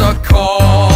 a call.